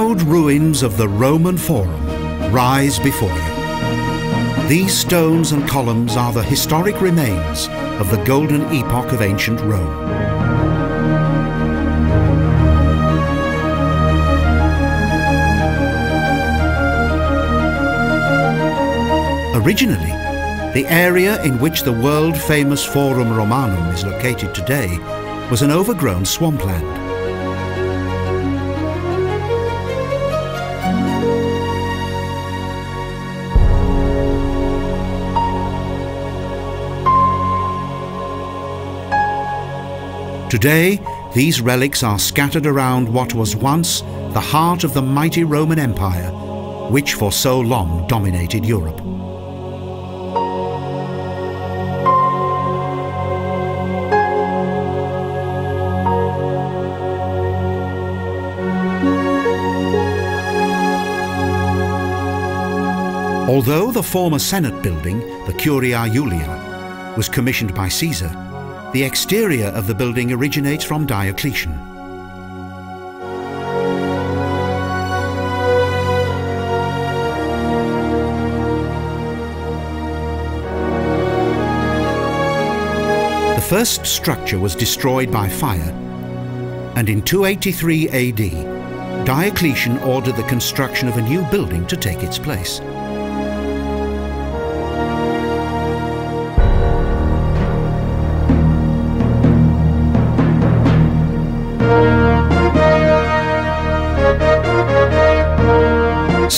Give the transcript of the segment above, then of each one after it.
proud ruins of the Roman Forum rise before you. These stones and columns are the historic remains of the golden epoch of ancient Rome. Originally, the area in which the world-famous Forum Romanum is located today was an overgrown swampland. Today, these relics are scattered around what was once the heart of the mighty Roman Empire, which for so long dominated Europe. Although the former Senate building, the Curia Julia, was commissioned by Caesar, the exterior of the building originates from Diocletian. The first structure was destroyed by fire, and in 283 AD, Diocletian ordered the construction of a new building to take its place.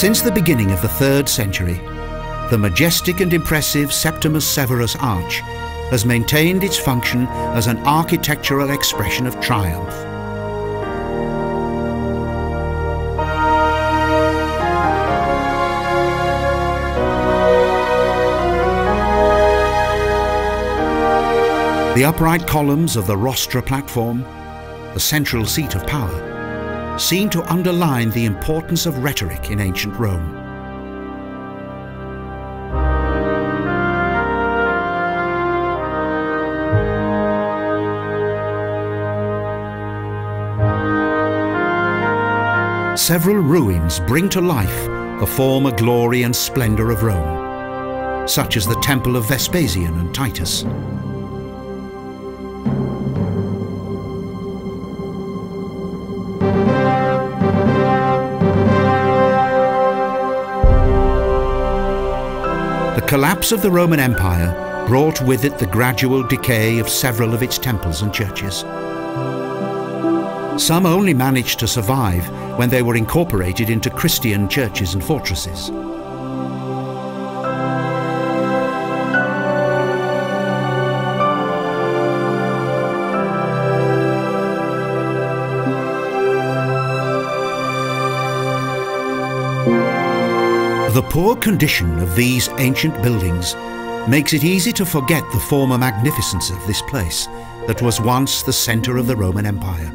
Since the beginning of the 3rd century, the majestic and impressive Septimus Severus Arch has maintained its function as an architectural expression of triumph. The upright columns of the rostra platform, the central seat of power, seem to underline the importance of rhetoric in ancient Rome. Several ruins bring to life the former glory and splendour of Rome, such as the Temple of Vespasian and Titus, collapse of the Roman Empire brought with it the gradual decay of several of its temples and churches. Some only managed to survive when they were incorporated into Christian churches and fortresses. The poor condition of these ancient buildings makes it easy to forget the former magnificence of this place that was once the centre of the Roman Empire.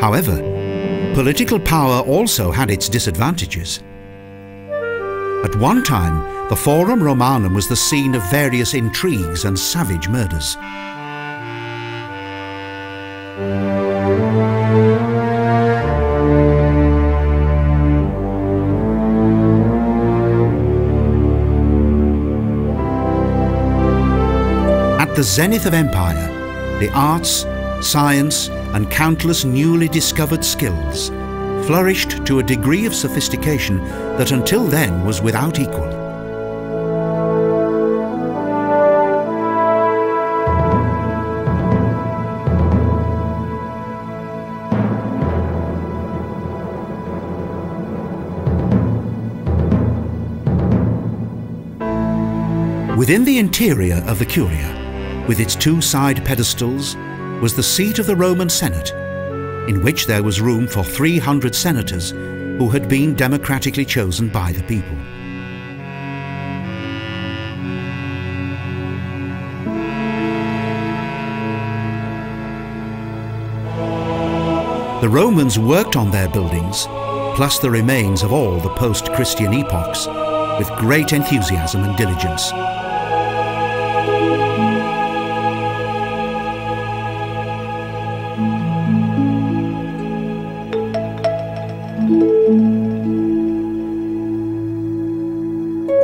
However, political power also had its disadvantages. At one time, the Forum Romanum was the scene of various intrigues and savage murders. At the zenith of empire, the arts, science and countless newly discovered skills flourished to a degree of sophistication that until then was without equal. Within the interior of the Curia, with its two side pedestals, was the seat of the Roman Senate in which there was room for 300 senators who had been democratically chosen by the people. The Romans worked on their buildings, plus the remains of all the post-Christian epochs, with great enthusiasm and diligence.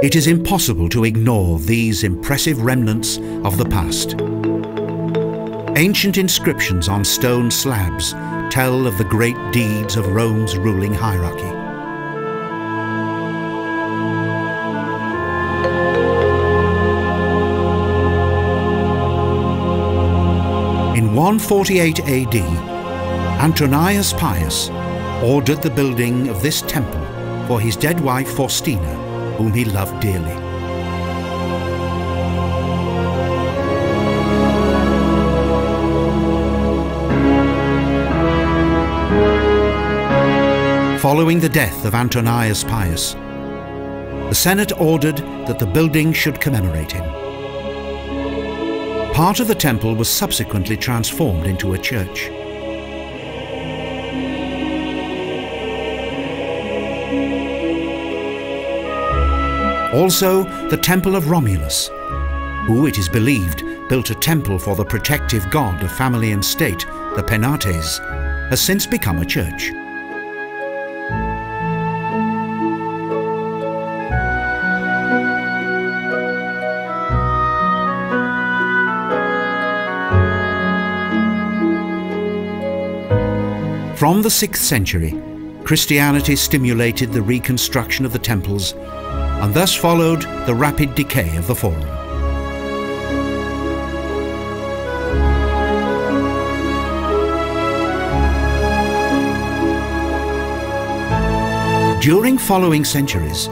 It is impossible to ignore these impressive remnants of the past. Ancient inscriptions on stone slabs tell of the great deeds of Rome's ruling hierarchy. In 148 AD, Antoninus Pius ordered the building of this temple for his dead wife Faustina whom he loved dearly. Following the death of Antonius Pius, the Senate ordered that the building should commemorate him. Part of the temple was subsequently transformed into a church. Also, the Temple of Romulus, who, it is believed, built a temple for the protective god of family and state, the Penates, has since become a church. From the 6th century, Christianity stimulated the reconstruction of the temples and thus followed the rapid decay of the Forum. During following centuries,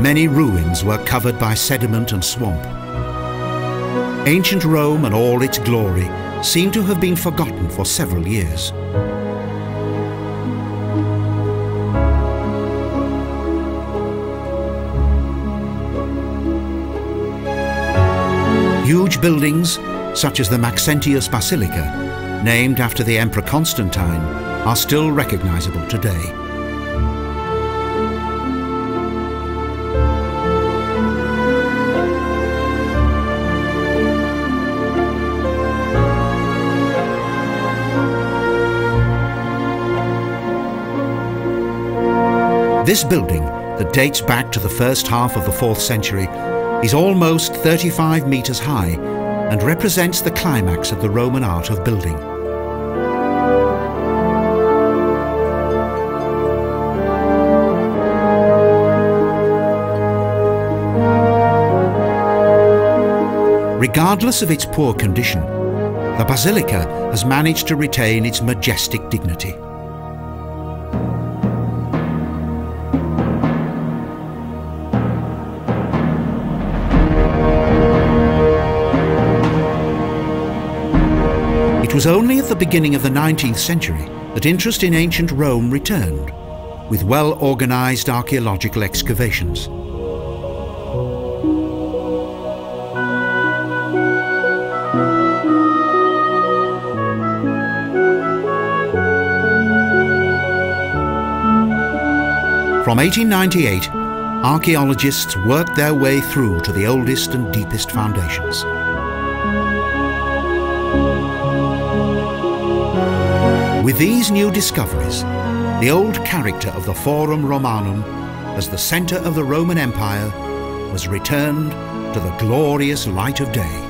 many ruins were covered by sediment and swamp. Ancient Rome and all its glory seem to have been forgotten for several years. Huge buildings, such as the Maxentius Basilica, named after the Emperor Constantine, are still recognizable today. This building, that dates back to the first half of the 4th century, is almost 35 metres high and represents the climax of the Roman art of building. Regardless of its poor condition, the basilica has managed to retain its majestic dignity. Was only at the beginning of the 19th century that interest in ancient Rome returned, with well-organised archaeological excavations. From 1898, archaeologists worked their way through to the oldest and deepest foundations. With these new discoveries, the old character of the Forum Romanum as the centre of the Roman Empire was returned to the glorious light of day.